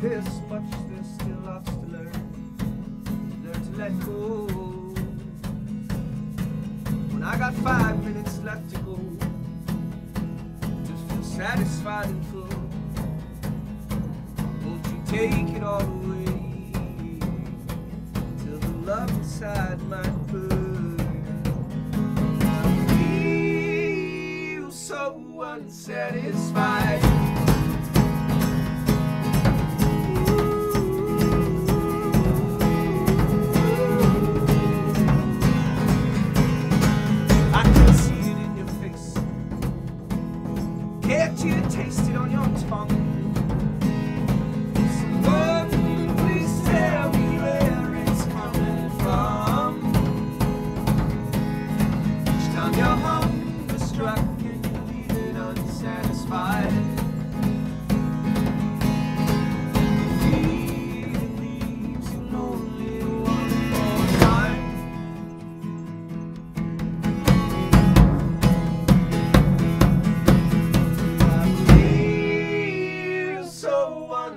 this much there's still lots to learn. Learn to let go. When I got five minutes left to go, just feel satisfied and full. Won't you take it all away till the love inside my burn? I feel so unsatisfied.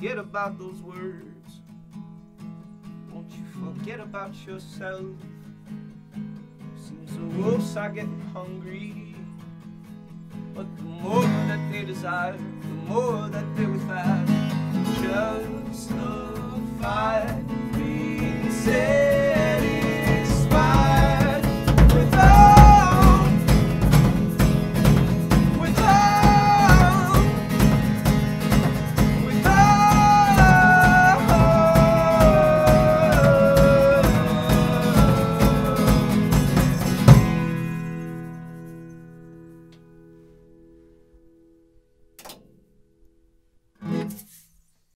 forget about those words? Won't you forget about yourself? Seems the wolves are getting hungry. But the more that they desire, the more that they will find.